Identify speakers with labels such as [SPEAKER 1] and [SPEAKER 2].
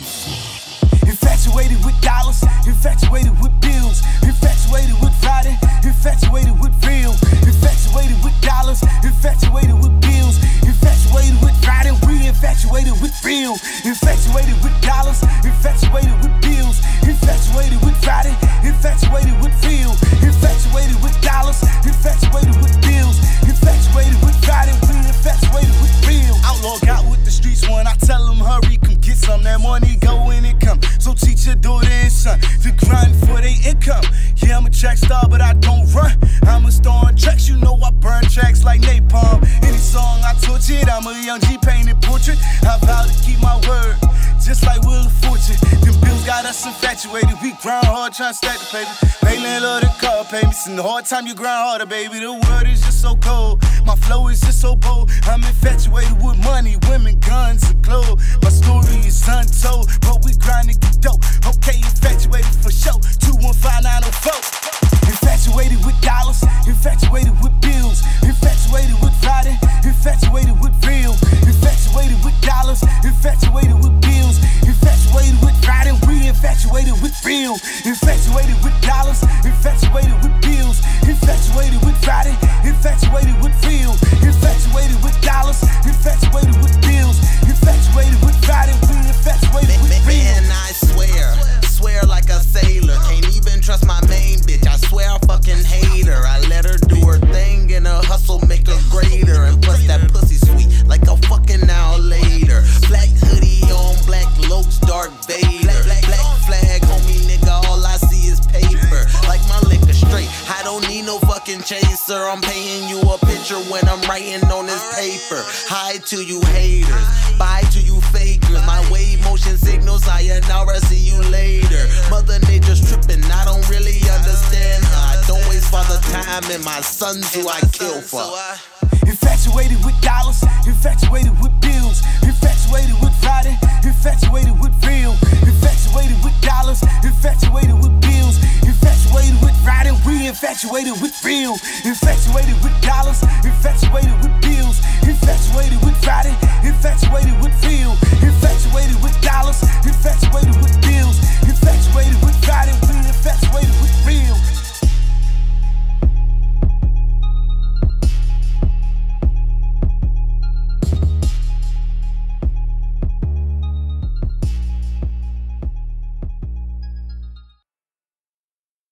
[SPEAKER 1] Infatuated with dollars, infatuated with bills, infatuated with riding, infatuated with real, infatuated with dollars, infatuated with bills, infatuated with riding, we infatuated with real, infatuated with dollars, infatuated with go when it come. So teach your daughter and son to grind for their income. Yeah, I'm a track star, but I don't run. I'm a star on tracks, you know I burn tracks like napalm. Any song I touch it, I'm a young G painted portrait. I vow to keep my word, just like Wheel of Fortune. Them bills got us infatuated. We grind hard, trying to stack the paper. Mainland love the car payments, and the hard time you grind harder, baby. The world is just so cold. My flow is just so bold. I'm infatuated with money, women, guns, story is untold, but we grind to get dope. Okay, infatuated for sure. 215904. Infatuated with dollars, infatuated with bills, infatuated with Friday, infatuated with real, infatuated with dollars, infatuated with bills, infatuated with Friday, we infatuated with real, infatuated with dollars, infatuated with bills, infatuated
[SPEAKER 2] fucking chaser. I'm paying you a picture when I'm writing on this paper. Hi to you haters. Bye to you fakers. My wave motion signals. I I see you later. Mother Nature's tripping. I don't really understand her. I don't waste father time and my sons who I kill for.
[SPEAKER 1] Infatuated with dollars, infatuated with bills, infatuated infatuated with real, infatuated with dollars, infatuated with bills,